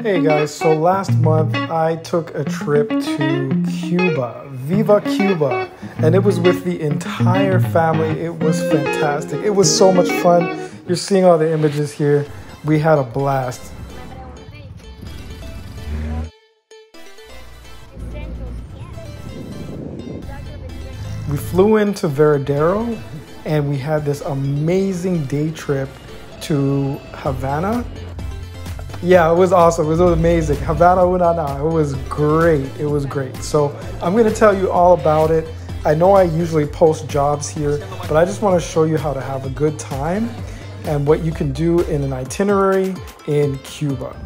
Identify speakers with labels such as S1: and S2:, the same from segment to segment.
S1: Hey guys, so last month I took a trip to Cuba, Viva Cuba, and it was with the entire family. It was fantastic. It was so much fun. You're seeing all the images here. We had a blast. We flew into Varadero and we had this amazing day trip to Havana. Yeah, it was awesome. It was amazing. Havana Unana. It was great. It was great. So I'm going to tell you all about it. I know I usually post jobs here, but I just want to show you how to have a good time and what you can do in an itinerary in Cuba.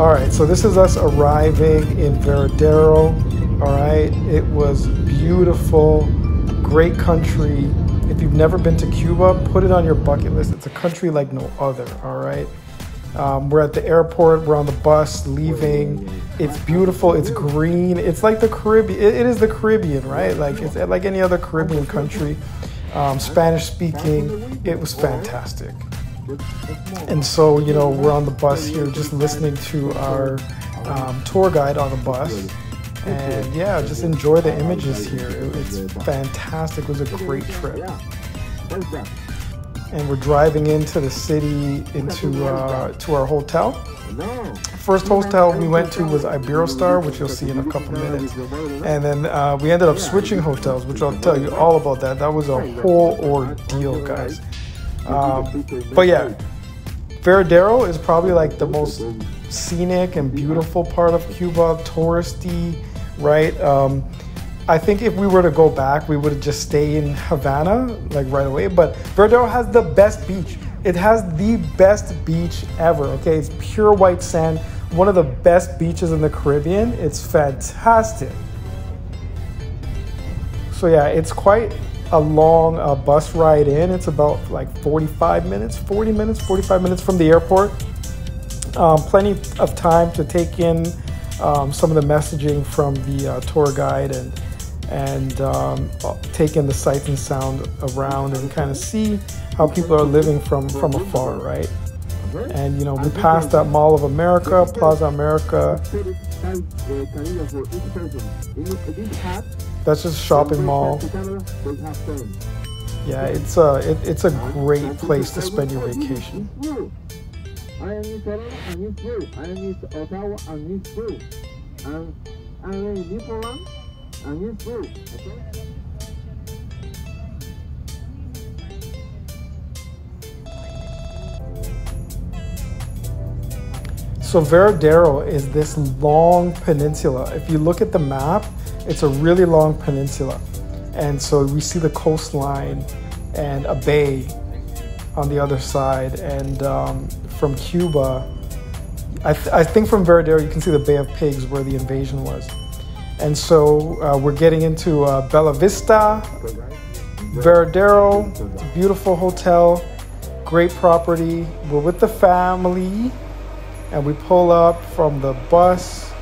S1: All right, so this is us arriving in Varadero. All right, it was beautiful, great country. If you've never been to Cuba, put it on your bucket list. It's a country like no other. All right. Um, we're at the airport. We're on the bus leaving. It's beautiful. It's green. It's like the Caribbean. it, it is the Caribbean, right? Like it's like any other Caribbean country. Um, Spanish speaking. It was fantastic. And so, you know, we're on the bus here, just listening to our um, tour guide on the bus. And yeah, just enjoy the images here. It's fantastic. It was a great trip. And we're driving into the city, into uh, to our hotel. First hotel we went to was Iberostar, which you'll see in a couple minutes. And then uh, we ended up switching hotels, which I'll tell you all about that. That was a whole ordeal, guys. Um, but yeah, Varadero is probably like the most scenic and beautiful part of Cuba, touristy, right? Um, I think if we were to go back, we would just stay in Havana like right away. But Varadero has the best beach. It has the best beach ever. Okay, it's pure white sand. One of the best beaches in the Caribbean. It's fantastic. So yeah, it's quite a long uh, bus ride in. It's about like 45 minutes, 40 minutes, 45 minutes from the airport. Um, plenty of time to take in um, some of the messaging from the uh, tour guide and and um, take in the sights and sound around and kind of see how people are living from from afar, right? And you know, we passed that Mall of America, Plaza America. That's just a shopping mall. Yeah, it's a it, it's a great place to spend your vacation. So Varadero is this long peninsula. If you look at the map, it's a really long peninsula. And so we see the coastline and a bay on the other side. And um, from Cuba, I, th I, think from Varadero, you can see the Bay of Pigs where the invasion was. And so uh, we're getting into uh, Bella Vista, Varadero, beautiful hotel, great property. We're with the family and we pull up from the bus.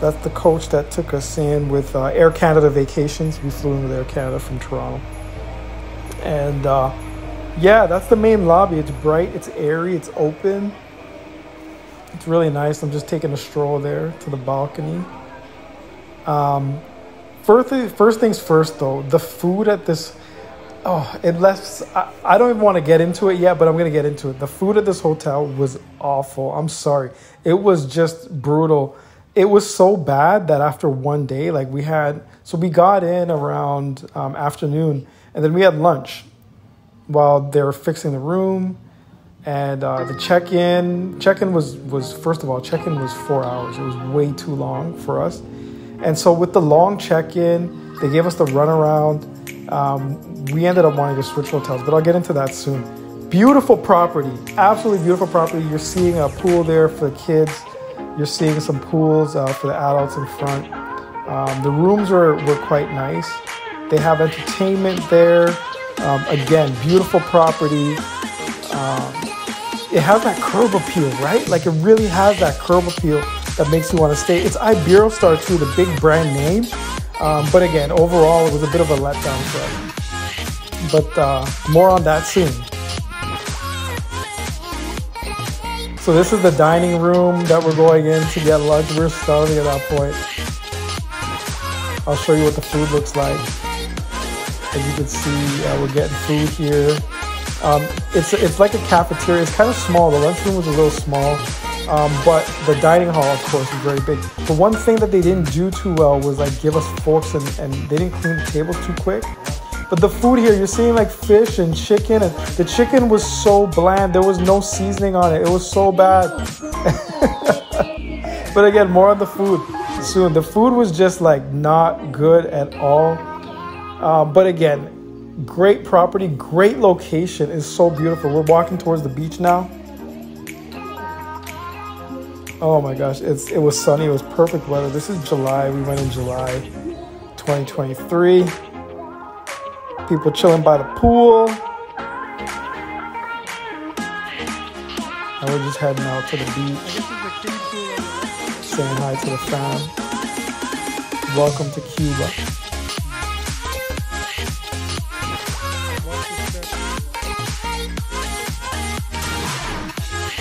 S1: That's the coach that took us in with uh, Air Canada Vacations. We flew in with Air Canada from Toronto. And uh, yeah, that's the main lobby. It's bright, it's airy, it's open. It's really nice. I'm just taking a stroll there to the balcony. Um, first, first things first, though, the food at this oh, it left. I, I don't even want to get into it yet, but I'm going to get into it. The food at this hotel was awful. I'm sorry. It was just brutal. It was so bad that after one day, like we had, so we got in around um, afternoon and then we had lunch while they were fixing the room. And uh, the check-in, check-in was was first of all, check-in was four hours. It was way too long for us. And so with the long check-in, they gave us the runaround. Um, we ended up wanting to switch hotels, but I'll get into that soon. Beautiful property, absolutely beautiful property. You're seeing a pool there for the kids. You're seeing some pools uh, for the adults in front. Um, the rooms were, were quite nice. They have entertainment there. Um, again, beautiful property. Um, it has that curb appeal, right? Like it really has that curb appeal that makes you want to stay. It's Iberostar too, the big brand name. Um, but again, overall, it was a bit of a letdown for. But uh, more on that soon. So this is the dining room that we're going in to get lunch. We're starving at that point. I'll show you what the food looks like. As you can see, uh, we're getting food here. Um, it's it's like a cafeteria. It's kind of small. The lunchroom was a little small, um, but the dining hall, of course, is very big. The one thing that they didn't do too well was like give us forks and, and they didn't clean the tables too quick. But the food here, you're seeing like fish and chicken, and the chicken was so bland. There was no seasoning on it. It was so bad. but again, more on the food soon. The food was just like not good at all. Uh, but again, great property, great location. is so beautiful. We're walking towards the beach now. Oh my gosh, it's it was sunny. It was perfect weather. This is July. We went in July 2023. People chilling by the pool. And we're just heading out to the beach. Saying hi to the fam. Welcome to Cuba.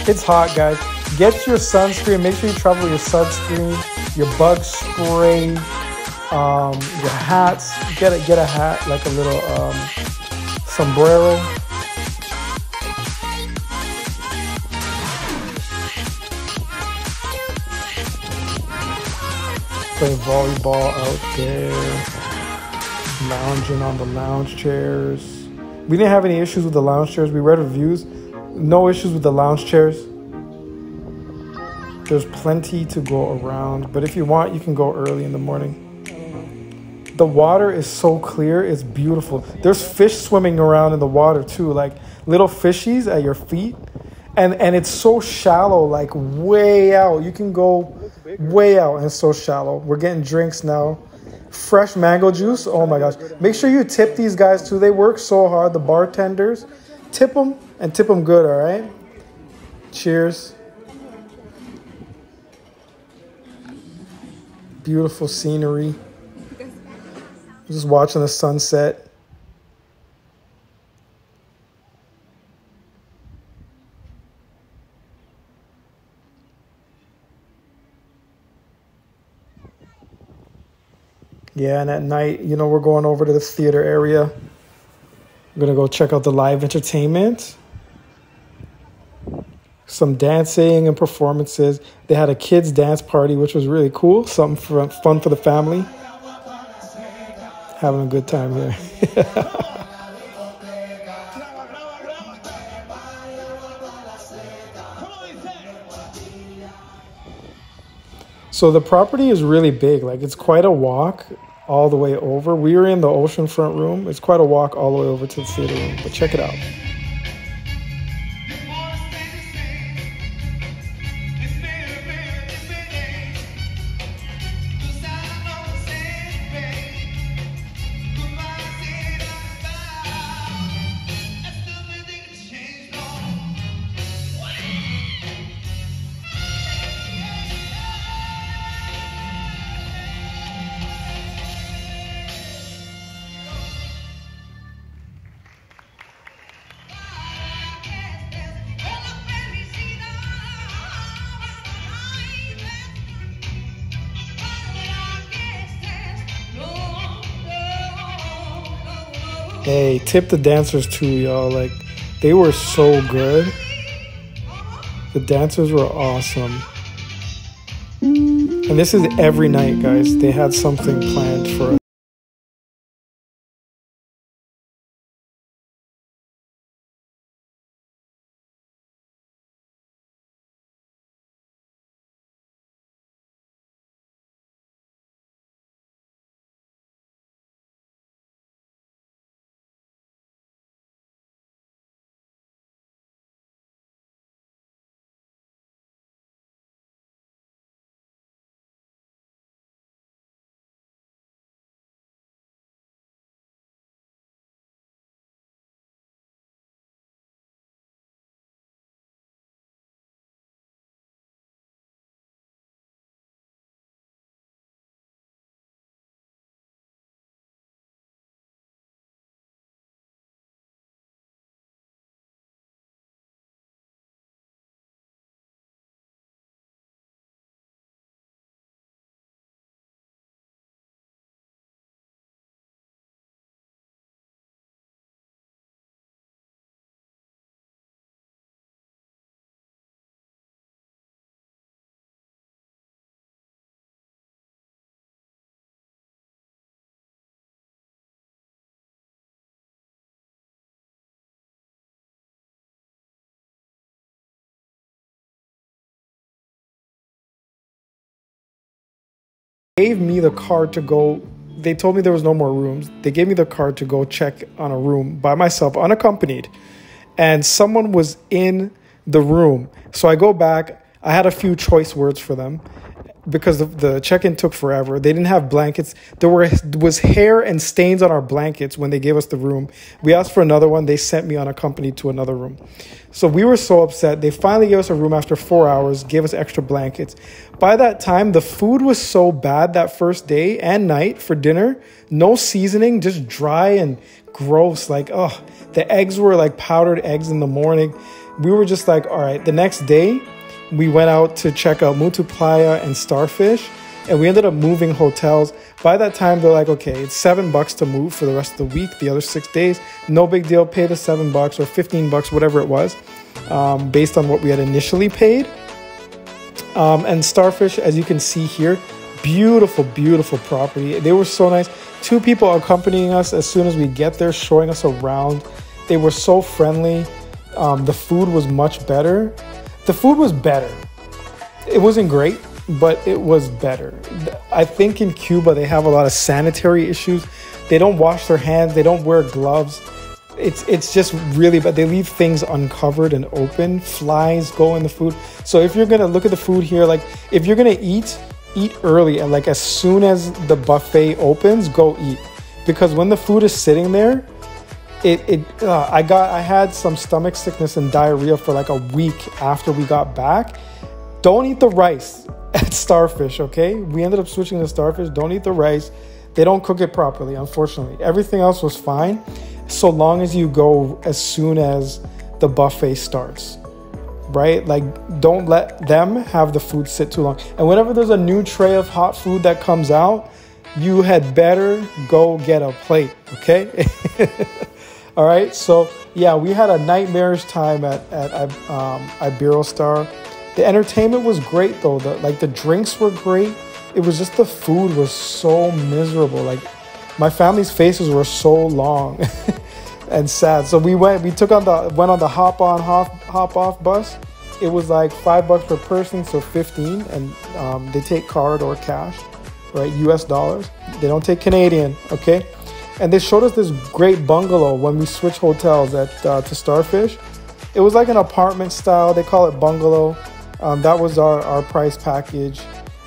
S1: It's hot, guys. Get your sunscreen. Make sure you travel your sunscreen, your bug spray, um, your hats. Get a get a hat like a little um, sombrero. Playing volleyball out there, lounging on the lounge chairs. We didn't have any issues with the lounge chairs. We read reviews. No issues with the lounge chairs. There's plenty to go around, but if you want, you can go early in the morning. The water is so clear, it's beautiful. There's fish swimming around in the water too, like little fishies at your feet. And and it's so shallow, like way out. You can go way out and it's so shallow. We're getting drinks now. Fresh mango juice. Oh my gosh. Make sure you tip these guys too. They work so hard, the bartenders. Tip them and tip them good, all right? Cheers. Beautiful scenery. Just watching the sunset. Yeah, and at night, you know, we're going over to the theater area. We're gonna go check out the live entertainment. Some dancing and performances. They had a kids' dance party, which was really cool. Something for, fun for the family having a good time here. so the property is really big. Like it's quite a walk all the way over. We were in the oceanfront room. It's quite a walk all the way over to the theater room. But check it out. Hey, tip the dancers too, y'all. Like, they were so good. The dancers were awesome. And this is every night, guys. They had something planned for us. Gave me the card to go. They told me there was no more rooms. They gave me the card to go check on a room by myself, unaccompanied. And someone was in the room. So I go back. I had a few choice words for them because the, the check-in took forever. They didn't have blankets. There were was hair and stains on our blankets when they gave us the room. We asked for another one. They sent me unaccompanied to another room. So we were so upset. They finally gave us a room after four hours, gave us extra blankets. By that time, the food was so bad that first day and night for dinner. No seasoning, just dry and gross. Like, oh, the eggs were like powdered eggs in the morning. We were just like, all right, the next day, we went out to check out Motu Playa and Starfish, and we ended up moving hotels. By that time, they're like, okay, it's seven bucks to move for the rest of the week, the other six days. No big deal. Pay the seven bucks or 15 bucks, whatever it was, um, based on what we had initially paid. Um, and Starfish, as you can see here, beautiful, beautiful property. They were so nice. Two people accompanying us as soon as we get there, showing us around. They were so friendly. Um, the food was much better. The food was better. It wasn't great, but it was better. I think in Cuba they have a lot of sanitary issues. They don't wash their hands, they don't wear gloves. It's it's just really bad. They leave things uncovered and open. Flies go in the food. So if you're gonna look at the food here, like if you're gonna eat, eat early and like as soon as the buffet opens, go eat. Because when the food is sitting there, it, it uh, I got I had some stomach sickness and diarrhea for like a week after we got back. Don't eat the rice at Starfish, okay? We ended up switching to Starfish. Don't eat the rice. They don't cook it properly, unfortunately. Everything else was fine, so long as you go as soon as the buffet starts. Right? Like, don't let them have the food sit too long. And whenever there's a new tray of hot food that comes out, you had better go get a plate, okay? All right, so yeah, we had a nightmarish time at at um, Iberostar. The entertainment was great though. The like the drinks were great. It was just the food was so miserable. Like my family's faces were so long and sad. So we went. We took on the went on the hop on hop hop off bus. It was like five bucks per person, so fifteen, and um, they take card or cash, right? U.S. dollars. They don't take Canadian. Okay. And they showed us this great bungalow when we switched hotels at uh, to Starfish. It was like an apartment style. They call it bungalow. Um, that was our, our price package.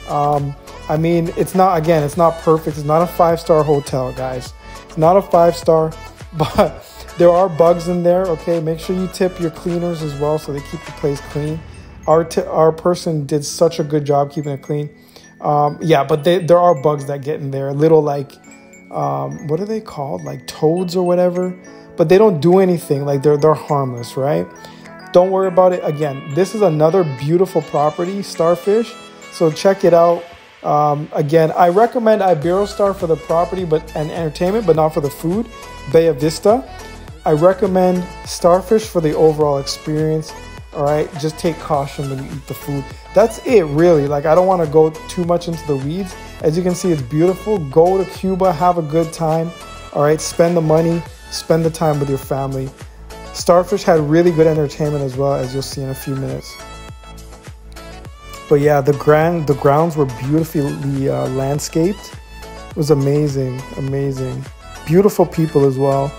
S1: Um, I mean, it's not again, it's not perfect. It's not a five star hotel, guys. It's not a five star, but there are bugs in there. Okay, make sure you tip your cleaners as well, so they keep the place clean. Our our person did such a good job keeping it clean. Um, yeah, but they, there are bugs that get in there. Little like um, what are they called? Like toads or whatever. But they don't do anything. Like they're they're harmless, right? Don't worry about it. Again, this is another beautiful property, Starfish. So check it out. Um, again, I recommend Iberostar for the property, but and entertainment, but not for the food. Bella Vista. I recommend Starfish for the overall experience. All right, just take caution when you eat the food. That's it, really. Like I don't want to go too much into the weeds. As you can see, it's beautiful. Go to Cuba, have a good time. All right, spend the money, spend the time with your family. Starfish had really good entertainment as well, as you'll see in a few minutes. But yeah, the grand the grounds were beautifully uh, landscaped. It was amazing, amazing. Beautiful people as well.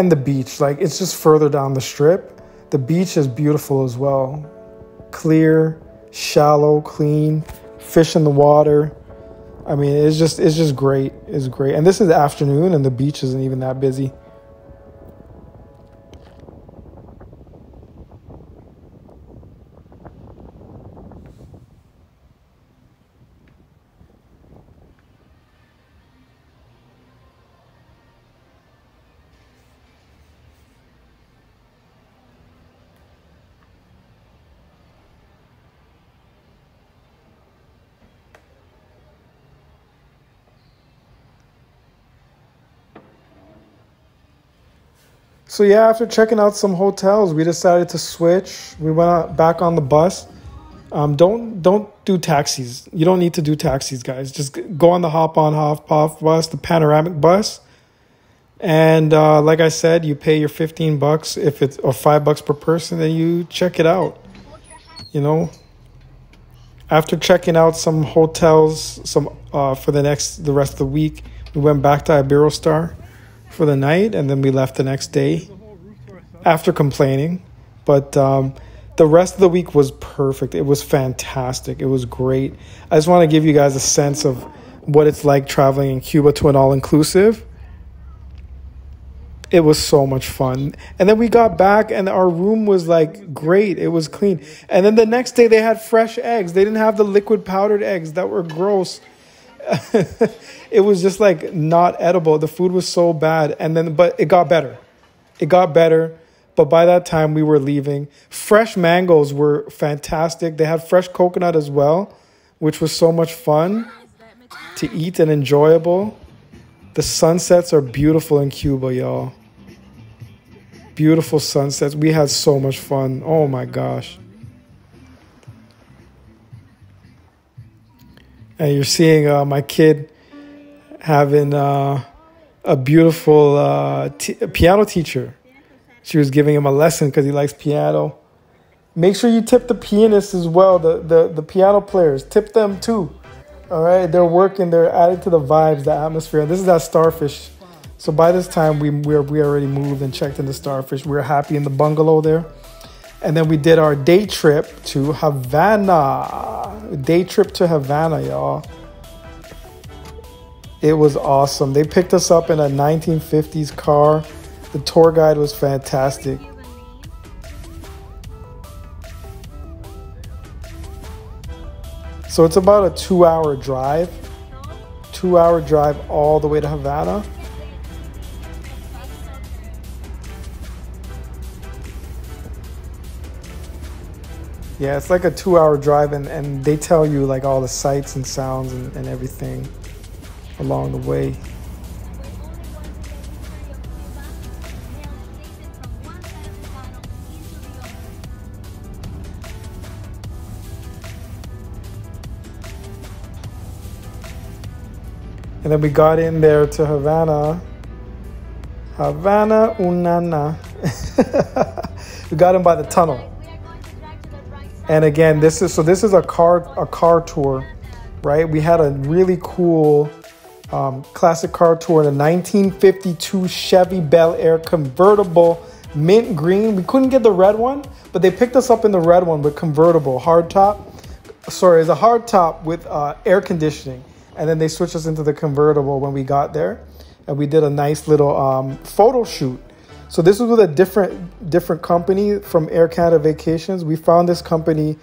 S1: And the beach, like it's just further down the strip. The beach is beautiful as well. Clear, shallow, clean, fish in the water. I mean, it's just it's just great. It's great. And this is afternoon and the beach isn't even that busy. So yeah, after checking out some hotels, we decided to switch. We went back on the bus. Um, don't don't do taxis. You don't need to do taxis, guys. Just go on the hop on hop off bus, the panoramic bus. And uh, like I said, you pay your fifteen bucks if it's or five bucks per person, and you check it out. you know, after checking out some hotels, some uh, for the next the rest of the week, we went back to Iberostar for the night, and then we left the next day after complaining. But um, the rest of the week was perfect. It was fantastic. It was great. I just want to give you guys a sense of what it's like traveling in Cuba to an all inclusive. It was so much fun. And then we got back and our room was like great. It was clean. And then the next day they had fresh eggs. They didn't have the liquid powdered eggs that were gross. it was just like not edible. The food was so bad. And then, but it got better. It got better. But by that time we were leaving. Fresh mangoes were fantastic. They had fresh coconut as well, which was so much fun to eat and enjoyable. The sunsets are beautiful in Cuba, y'all beautiful sunsets. We had so much fun. Oh my gosh. And you're seeing uh, my kid having uh, a beautiful uh, piano teacher. She was giving him a lesson because he likes piano. Make sure you tip the pianists as well, the, the, the piano players. Tip them too. All right, they're working, they're adding to the vibes, the atmosphere. This is that starfish so by this time, we we we already moved and checked into Starfish. We're happy in the bungalow there, and then we did our day trip to Havana. Day trip to Havana, y'all. It was awesome. They picked us up in a 1950s car. The tour guide was fantastic. So it's about a two hour drive. Two hour drive all the way to Havana. Yeah, it's like a two hour drive, and, and they tell you like all the sights and sounds and, and everything along the way. And then we got in there to Havana. Havana Unana. we got in by the tunnel. And again, this is so this is a car a car tour, right? We had a really cool um, classic car tour in a 1952 Chevy Bel Air convertible, mint green. We couldn't get the red one, but they picked us up in the red one with convertible hardtop. Sorry, it's a hardtop with uh, air conditioning, and then they switched us into the convertible when we got there, and we did a nice little um, photo shoot so this was with a different different company from Air Canada Vacations. We found this company,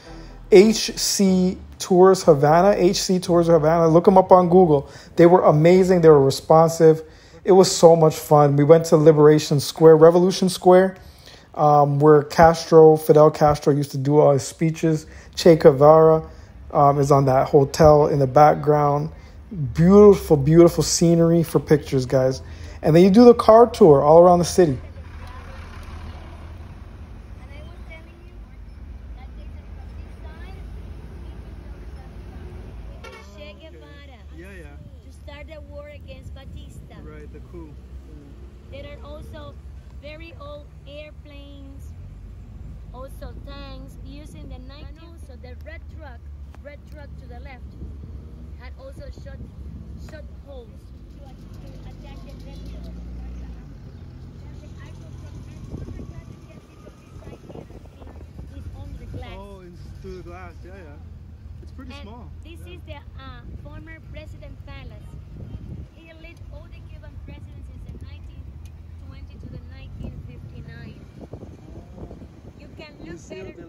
S1: HC Tours Havana. HC Tours Havana. Look them up on Google. They were amazing. They were responsive. It was so much fun. We went to Liberation Square, Revolution Square, um, where Castro, Fidel Castro, used to do all his speeches. Che Guevara um, is on that hotel in the background. Beautiful, beautiful scenery for pictures, guys. And then you do the car tour all around the city.
S2: red truck, red truck to the left, had also shot, shot holes oh, to, to the venue. Oh,
S3: into the glass, yeah, yeah. It's pretty and small. This yeah. is
S2: the uh, former President Palace. He lived all the Cuban presidents in 1920 to the 1959. You can look Museo better.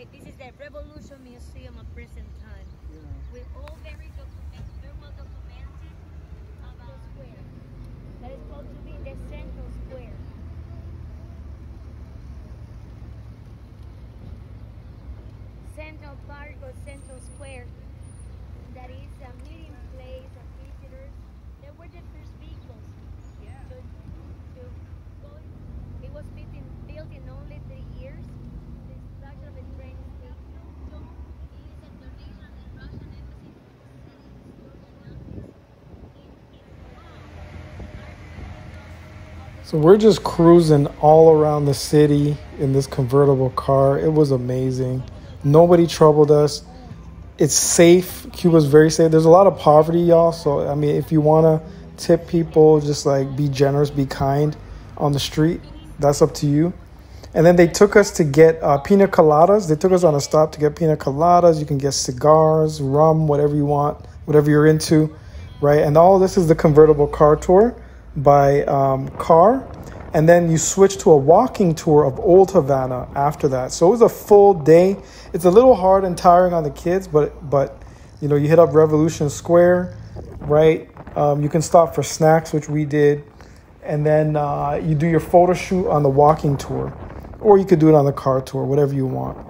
S2: This is the Revolution Museum of present time.
S3: Yeah.
S2: With all very document, well documented about the square.
S3: That is supposed to be the central
S2: square. Central Park or Central Square
S1: So we're just cruising all around the city in this convertible car. It was amazing. Nobody troubled us. It's safe. Cuba's very safe. There's a lot of poverty, y'all. So I mean, if you want to tip people, just like be generous, be kind on the street. That's up to you. And then they took us to get uh, pina coladas. They took us on a stop to get pina coladas. You can get cigars, rum, whatever you want, whatever you're into, right? And all this is the convertible car tour by um, car. And then you switch to a walking tour of Old Havana after that. So it was a full day. It's a little hard and tiring on the kids, but but you know you hit up Revolution Square, right? Um, you can stop for snacks, which we did, and then uh, you do your photo shoot on the walking tour, or you could do it on the car tour, whatever you want.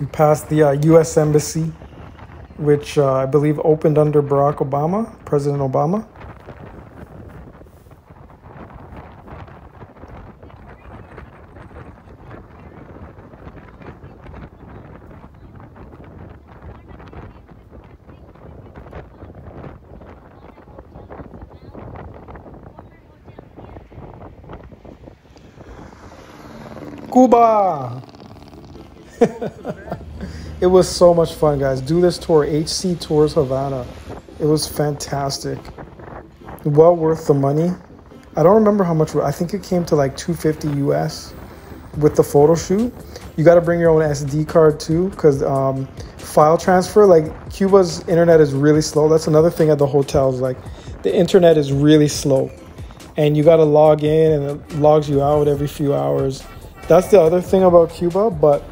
S1: We passed the uh, U.S. Embassy, which uh, I believe opened under Barack Obama, President Obama. Cuba! It was so much fun, guys. Do this tour, HC Tours Havana. It was fantastic. Well worth the money. I don't remember how much. I think it came to like 250 US with the photo shoot. You got to bring your own SD card too, because um, file transfer, like Cuba's internet is really slow. That's another thing at the hotels. Like the internet is really slow, and you got to log in, and it logs you out every few hours. That's the other thing about Cuba, but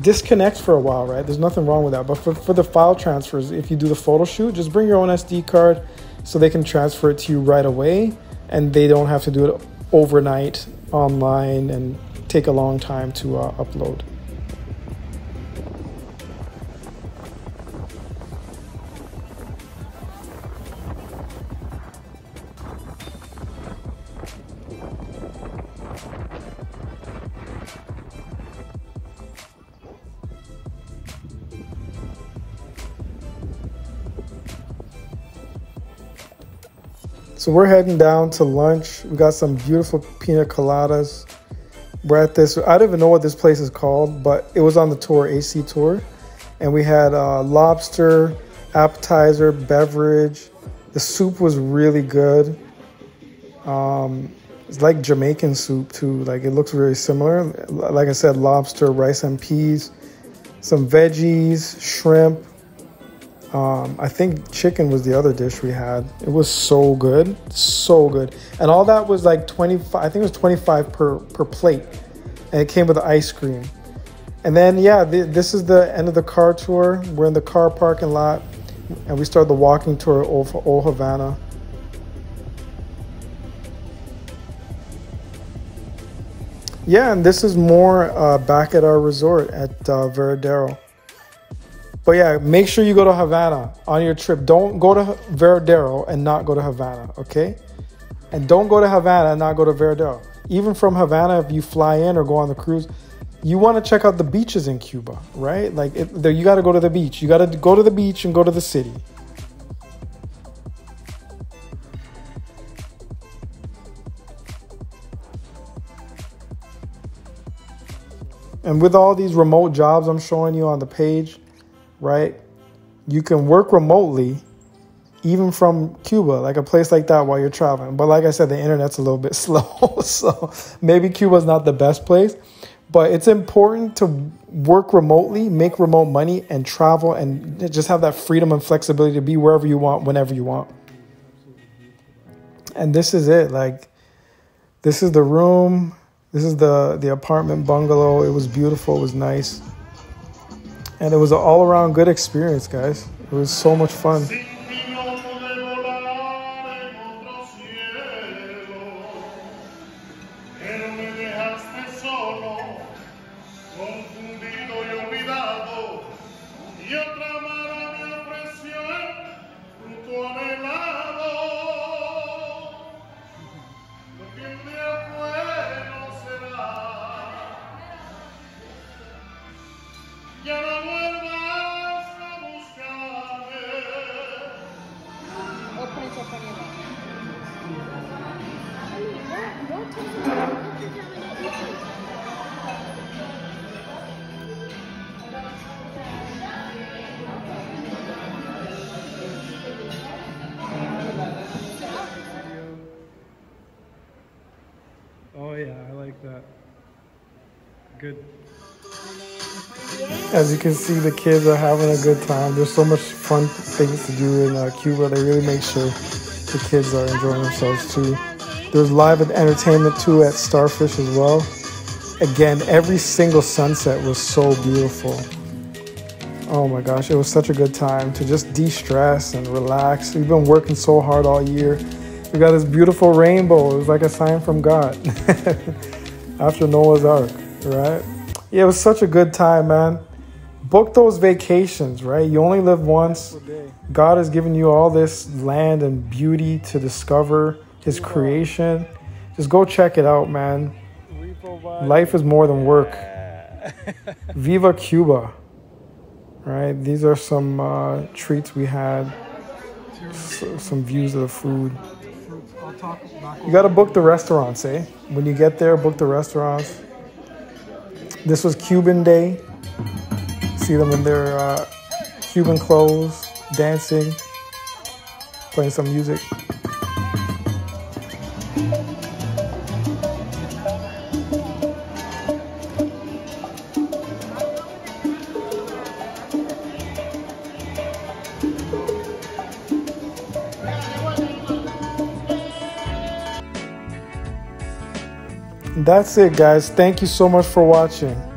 S1: disconnect for a while, right? There's nothing wrong with that. But for, for the file transfers, if you do the photo shoot, just bring your own SD card so they can transfer it to you right away and they don't have to do it overnight online and take a long time to uh, upload. So we're heading down to lunch. We got some beautiful pina coladas. We're at this, I don't even know what this place is called, but it was on the tour, AC tour. And we had uh, lobster, appetizer, beverage. The soup was really good. Um, it's like Jamaican soup too. Like it looks very similar. Like I said, lobster, rice and peas, some veggies, shrimp, um, I think chicken was the other dish we had. It was so good, so good, and all that was like twenty five. I think it was twenty five per per plate, and it came with ice cream. And then yeah, th- this is the end of the car tour. We're in the car parking lot, and we start the walking tour of Old Havana. Yeah, and this is more uh, back at our resort at uh, Varadero. But yeah, make sure you go to Havana on your trip. Don't go to Varadero and not go to Havana, okay? And don't go to Havana and not go to Varadero. Even from Havana, if you fly in or go on the cruise, you want to check out the beaches in Cuba, right? Like, it, you got to go to the beach. You got to go to the beach and go to the city. And with all these remote jobs I'm showing you on the page, right? You can work remotely even from Cuba, like a place like that while you're traveling. But like I said, the internet's a little bit slow. so maybe Cuba's not the best place. But it's important to work remotely, make remote money, and travel and just have that freedom and flexibility to be wherever you want, whenever you want. And this is it. Like, this is the room. This is the the apartment bungalow. It was beautiful. It was nice, and it was an all around good experience, guys. It was so much fun.
S3: Good.
S1: As you can see, the kids are having a good time. There's so much fun things to do in uh, Cuba. They really make sure the kids are enjoying themselves too. There's live entertainment too at Starfish as well. Again, every single sunset was so beautiful. Oh my gosh, it was such a good time to just de-stress and relax. We've been working so hard all year. We got this beautiful rainbow. It was like a sign from God after Noah's Ark, right? Yeah, it was such a good time, man. Book those vacations, right? You only live once. God has given you all this land and beauty to discover His creation. Just go check it out, man. Life is more than work. Viva Cuba. Right? These are some uh, treats we had, some views of the food. You got to book the restaurants, eh? When you get there, book the restaurants. This was Cuban Day. See them in their uh, Cuban clothes, dancing, playing some music. That's it, guys. Thank you so much for watching.